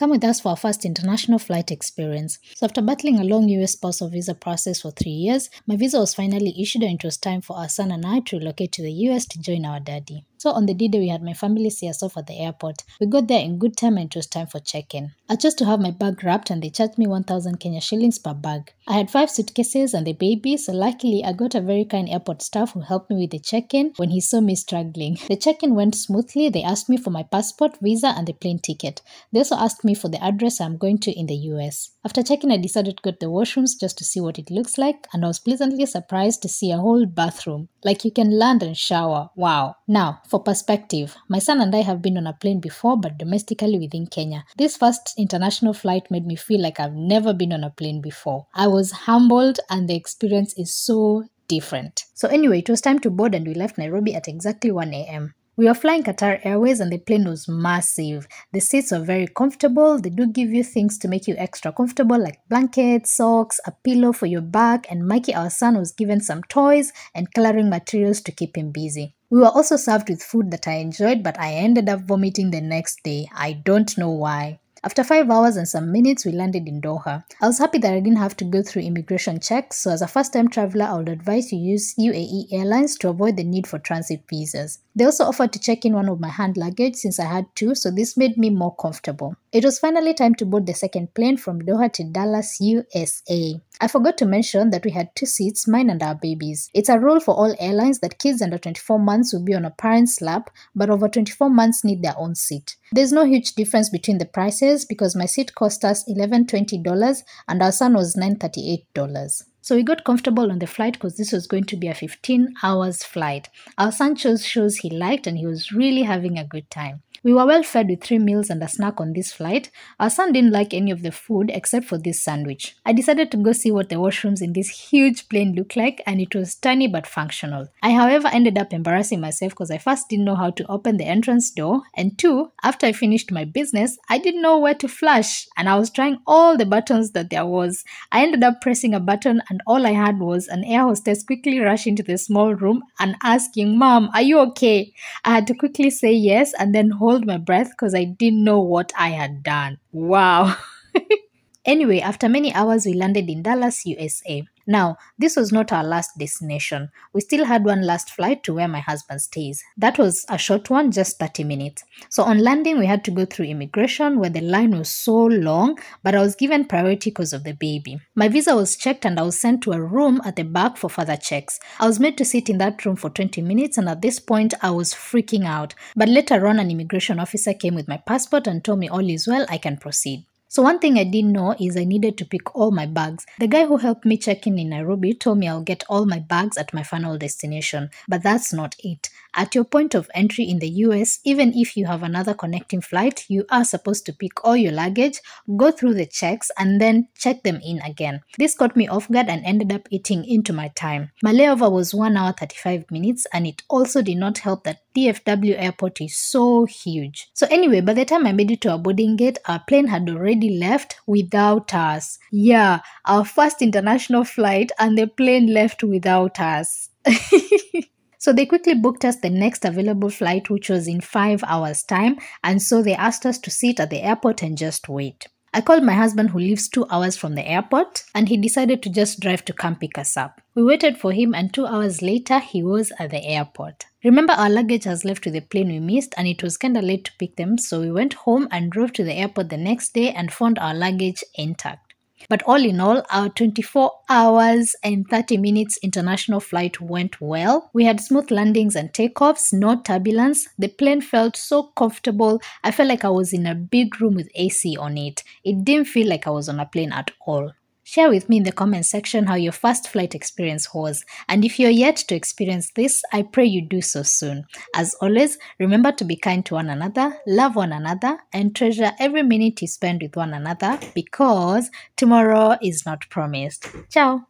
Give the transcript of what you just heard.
Come with us for our first international flight experience. So, after battling a long US spousal visa process for three years, my visa was finally issued and it was time for our son and I to relocate to the US to join our daddy. So on the D-Day, we had my family see us off at the airport. We got there in good time and it was time for check-in. I chose to have my bag wrapped and they charged me 1,000 Kenya shillings per bag. I had five suitcases and the baby, so luckily I got a very kind airport staff who helped me with the check-in when he saw me struggling. The check-in went smoothly. They asked me for my passport, visa and the plane ticket. They also asked me for the address I'm going to in the US. After checking, I decided to go to the washrooms just to see what it looks like and I was pleasantly surprised to see a whole bathroom. Like you can land and shower. Wow. Now, for perspective, my son and I have been on a plane before, but domestically within Kenya. This first international flight made me feel like I've never been on a plane before. I was humbled, and the experience is so different. So, anyway, it was time to board, and we left Nairobi at exactly 1 a.m. We were flying Qatar Airways and the plane was massive. The seats are very comfortable. They do give you things to make you extra comfortable like blankets, socks, a pillow for your back and Mikey our son was given some toys and coloring materials to keep him busy. We were also served with food that I enjoyed but I ended up vomiting the next day. I don't know why. After five hours and some minutes, we landed in Doha. I was happy that I didn't have to go through immigration checks, so as a first time traveler, I would advise you use UAE Airlines to avoid the need for transit visas. They also offered to check in one of my hand luggage since I had two, so this made me more comfortable. It was finally time to board the second plane from Doha to Dallas, USA. I forgot to mention that we had two seats, mine and our babies. It's a rule for all airlines that kids under 24 months will be on a parent's lap, but over 24 months need their own seat. There's no huge difference between the prices because my seat cost us $11.20 and our son was $938. So we got comfortable on the flight because this was going to be a 15 hours flight. Our son chose shows he liked and he was really having a good time. We were well fed with three meals and a snack on this flight. Our son didn't like any of the food except for this sandwich. I decided to go see what the washrooms in this huge plane look like and it was tiny but functional. I however ended up embarrassing myself because I first didn't know how to open the entrance door and two, after I finished my business, I didn't know where to flush and I was trying all the buttons that there was. I ended up pressing a button and all I had was an air hostess quickly rush into the small room and asking, Mom, are you okay? I had to quickly say yes and then hold hold my breath because I didn't know what I had done. Wow. anyway, after many hours, we landed in Dallas, USA. Now, this was not our last destination. We still had one last flight to where my husband stays. That was a short one, just 30 minutes. So on landing, we had to go through immigration where the line was so long, but I was given priority because of the baby. My visa was checked and I was sent to a room at the back for further checks. I was made to sit in that room for 20 minutes and at this point I was freaking out. But later on, an immigration officer came with my passport and told me all is well, I can proceed. So one thing I didn't know is I needed to pick all my bags. The guy who helped me check in in Nairobi told me I'll get all my bags at my final destination, but that's not it. At your point of entry in the US, even if you have another connecting flight, you are supposed to pick all your luggage, go through the checks, and then check them in again. This caught me off guard and ended up eating into my time. My layover was 1 hour 35 minutes, and it also did not help that DFW airport is so huge. So anyway, by the time I made it to our boarding gate, our plane had already left without us. Yeah, our first international flight and the plane left without us. So they quickly booked us the next available flight, which was in five hours' time, and so they asked us to sit at the airport and just wait. I called my husband, who lives two hours from the airport, and he decided to just drive to come pick us up. We waited for him, and two hours later, he was at the airport. Remember, our luggage has left with the plane we missed, and it was kinda late to pick them, so we went home and drove to the airport the next day and found our luggage intact. But all in all, our 24 hours and 30 minutes international flight went well. We had smooth landings and takeoffs, no turbulence. The plane felt so comfortable. I felt like I was in a big room with AC on it. It didn't feel like I was on a plane at all. Share with me in the comment section how your first flight experience was. And if you're yet to experience this, I pray you do so soon. As always, remember to be kind to one another, love one another, and treasure every minute you spend with one another because tomorrow is not promised. Ciao.